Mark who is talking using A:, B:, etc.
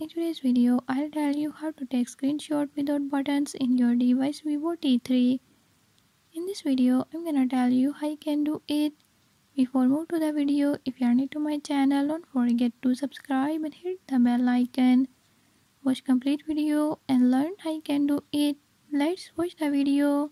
A: in today's video I'll tell you how to take screenshot without buttons in your device Vivo T3. In this video I'm gonna tell you how you can do it. Before move to the video, if you are new to my channel don't forget to subscribe and hit the bell icon. Watch complete video and learn how you can do it. Let's watch the video.